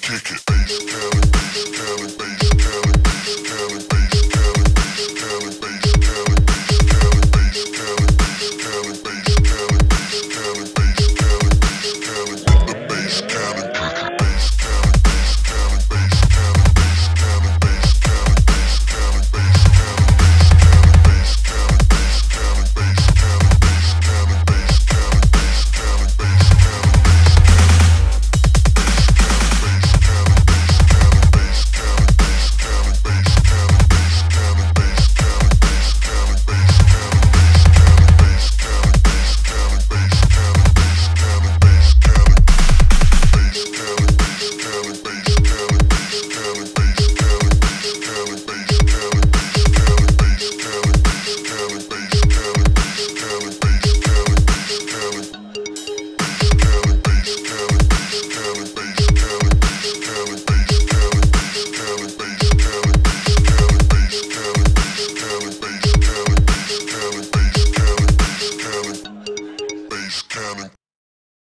kick it, bass cannon, bass cannon, bass cannon.